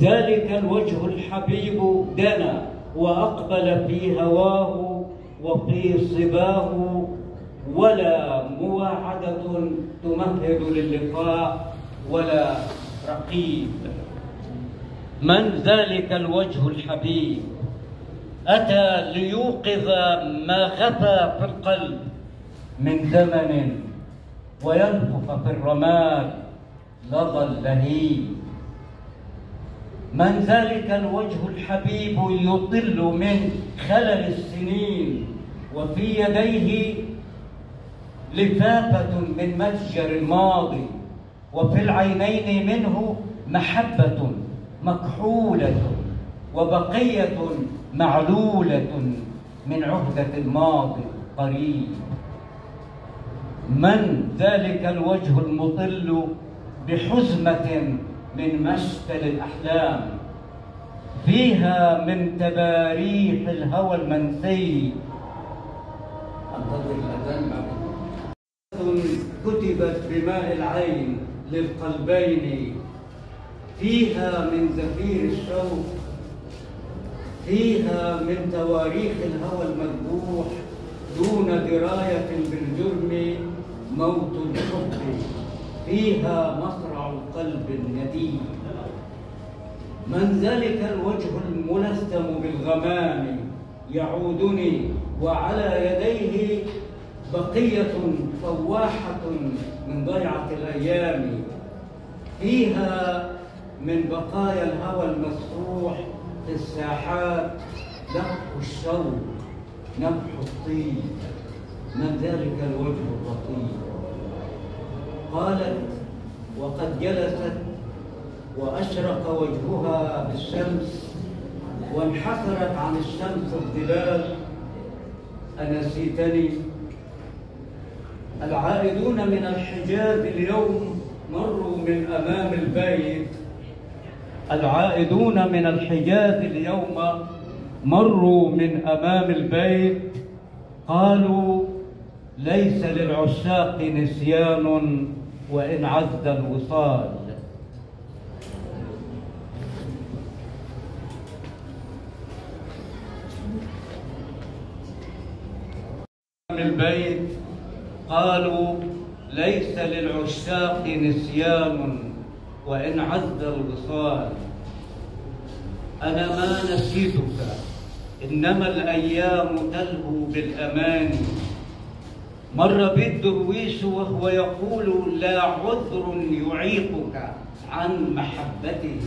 ذلك الوجه الحبيب دنا وأقبل في هواه وفي صباه ولا مواعدة تمهد للقاء ولا رقيب. من ذلك الوجه الحبيب؟ أتى ليوقظ ما غفى في القلب من زمن وينفخ في الرماد لظى اللهيب من ذلك الوجه الحبيب يطل من خلل السنين وفي يديه لفافة من متجر الماضي وفي العينين منه محبة مكحولة وبقية معلولة من عهدة الماضي قريب. من ذلك الوجه المطل بحزمة من مشتل الأحلام فيها من تباريح الهوى المنسي أنتظر الأذان كتبت بماء العين للقلبين فيها من زفير الشوق فيها من تواريخ الهوى المذبوح دون دراية بالجرم موت الحب. فيها مصرع القلب النديم من ذلك الوجه الملثم بالغمام يعودني وعلى يديه بقية فواحة من ضيعة الأيام. فيها من بقايا الهوى المسفوح في الساحات لقح الشوق نبح الطيب. من ذلك الوجه قالت وقد جلست وأشرق وجهها بالشمس وانحسرت عن الشمس الظلال. أنسيتني. العائدون من الحجاز اليوم مروا من أمام البيت. العائدون من الحجاز اليوم مروا من أمام البيت. قالوا ليس للعشاق نسيان وإن عز الوصال. البيت قالوا ليس للعشاق نسيان وإن عز الوصال. أنا ما نسيتك إنما الأيام تلهو بالأماني مر بي الدرويش وهو يقول لا عذر يعيقك عن محبته.